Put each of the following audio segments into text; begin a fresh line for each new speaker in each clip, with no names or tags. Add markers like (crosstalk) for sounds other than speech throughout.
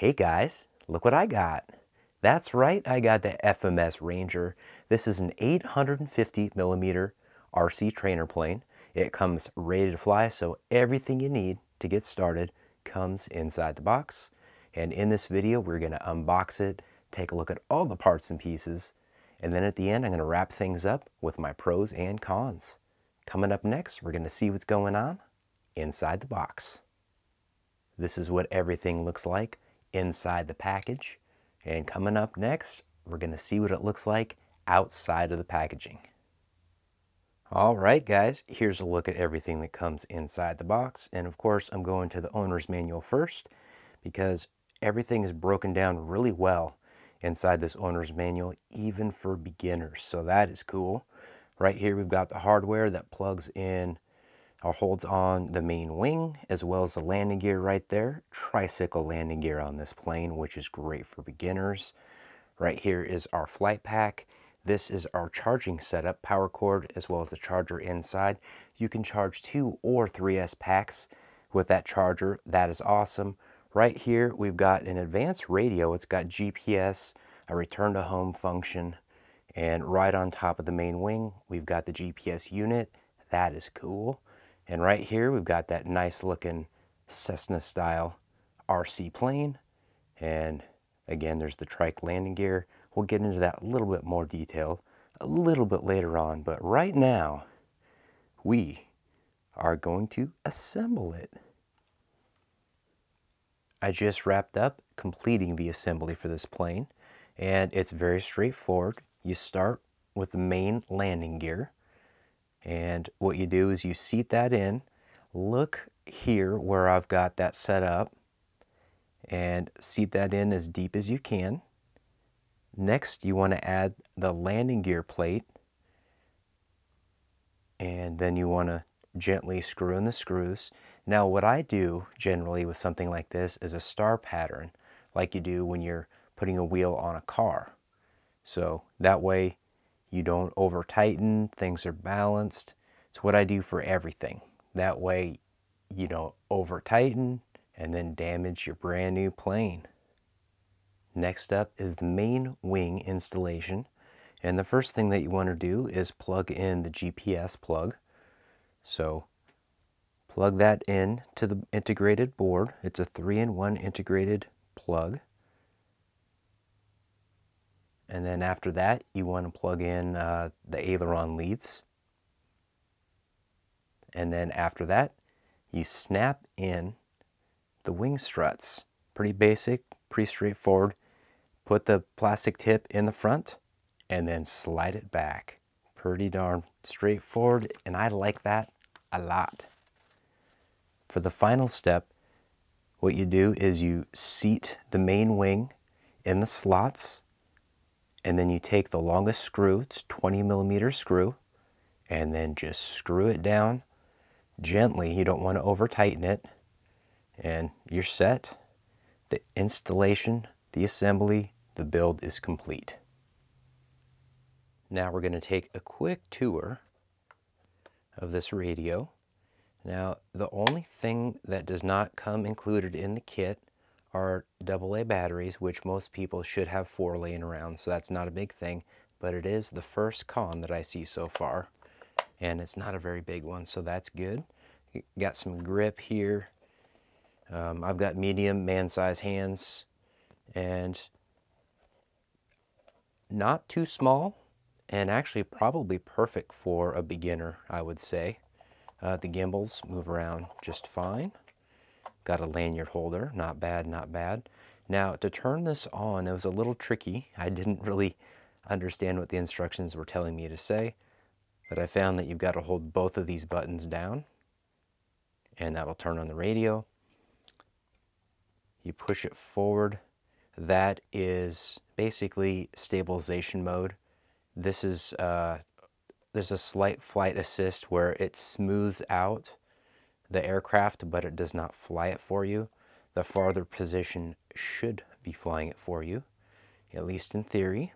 Hey guys, look what I got. That's right, I got the FMS Ranger. This is an 850 millimeter RC trainer plane. It comes ready to fly, so everything you need to get started comes inside the box. And in this video, we're gonna unbox it, take a look at all the parts and pieces, and then at the end, I'm gonna wrap things up with my pros and cons. Coming up next, we're gonna see what's going on inside the box. This is what everything looks like inside the package. And coming up next, we're gonna see what it looks like outside of the packaging. All right, guys, here's a look at everything that comes inside the box. And of course, I'm going to the owner's manual first because everything is broken down really well inside this owner's manual, even for beginners. So that is cool. Right here, we've got the hardware that plugs in or holds on the main wing, as well as the landing gear right there. Tricycle landing gear on this plane, which is great for beginners. Right here is our flight pack. This is our charging setup, power cord, as well as the charger inside. You can charge two or 3S packs with that charger. That is awesome. Right here, we've got an advanced radio. It's got GPS, a return to home function, and right on top of the main wing, we've got the GPS unit. That is cool. And right here, we've got that nice looking Cessna style RC plane. And again, there's the trike landing gear. We'll get into that a little bit more detail a little bit later on. But right now, we are going to assemble it. I just wrapped up completing the assembly for this plane and it's very straightforward. You start with the main landing gear and what you do is you seat that in. Look here where I've got that set up and seat that in as deep as you can. Next, you want to add the landing gear plate and then you want to gently screw in the screws. Now what I do generally with something like this is a star pattern like you do when you're putting a wheel on a car. So that way you don't over tighten, things are balanced. It's what I do for everything. That way you don't over tighten and then damage your brand new plane. Next up is the main wing installation. And the first thing that you want to do is plug in the GPS plug. So plug that in to the integrated board. It's a three-in-one integrated plug. And then after that, you want to plug in uh, the aileron leads. And then after that, you snap in the wing struts. Pretty basic, pretty straightforward. Put the plastic tip in the front and then slide it back. Pretty darn straightforward, and I like that a lot. For the final step, what you do is you seat the main wing in the slots and then you take the longest screw, it's 20 millimeter screw, and then just screw it down gently. You don't want to over tighten it. And you're set. The installation, the assembly, the build is complete. Now we're going to take a quick tour of this radio. Now the only thing that does not come included in the kit are AA batteries, which most people should have four laying around, so that's not a big thing, but it is the first con that I see so far, and it's not a very big one, so that's good. Got some grip here. Um, I've got medium man-size hands, and not too small, and actually probably perfect for a beginner, I would say. Uh, the gimbals move around just fine. Got a lanyard holder, not bad, not bad. Now to turn this on, it was a little tricky. I didn't (laughs) really understand what the instructions were telling me to say, but I found that you've got to hold both of these buttons down and that'll turn on the radio. You push it forward. That is basically stabilization mode. This is, uh, there's a slight flight assist where it smooths out the aircraft, but it does not fly it for you. The farther position should be flying it for you, at least in theory.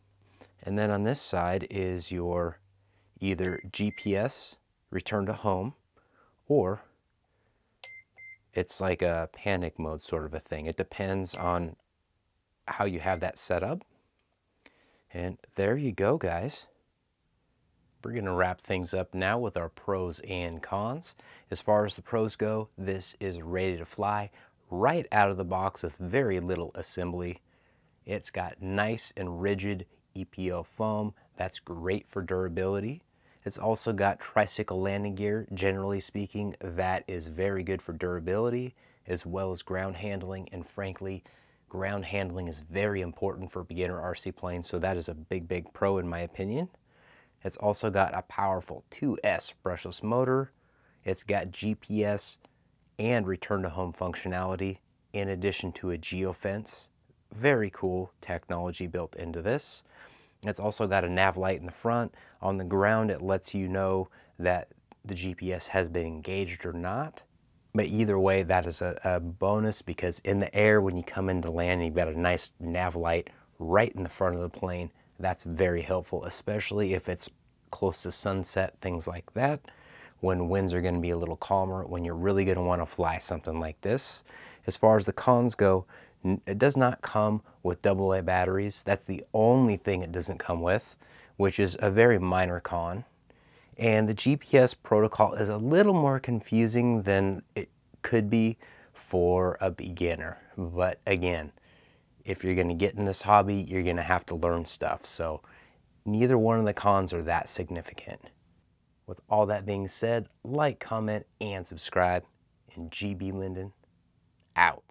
And then on this side is your either GPS, return to home, or it's like a panic mode sort of a thing. It depends on how you have that set up. And there you go, guys. We're going to wrap things up now with our pros and cons. As far as the pros go, this is ready to fly right out of the box with very little assembly. It's got nice and rigid EPO foam. That's great for durability. It's also got tricycle landing gear. Generally speaking, that is very good for durability as well as ground handling. And frankly, ground handling is very important for beginner RC planes. So that is a big, big pro in my opinion. It's also got a powerful 2S brushless motor. It's got GPS and return to home functionality in addition to a geofence. Very cool technology built into this. It's also got a nav light in the front. On the ground, it lets you know that the GPS has been engaged or not. But either way, that is a, a bonus because in the air, when you come into land, you've got a nice nav light right in the front of the plane. That's very helpful, especially if it's close to sunset, things like that. When winds are going to be a little calmer, when you're really going to want to fly something like this. As far as the cons go, it does not come with AA batteries. That's the only thing it doesn't come with, which is a very minor con. And the GPS protocol is a little more confusing than it could be for a beginner. But again, if you're going to get in this hobby, you're going to have to learn stuff. So neither one of the cons are that significant. With all that being said, like, comment, and subscribe. And GB Lynden, out.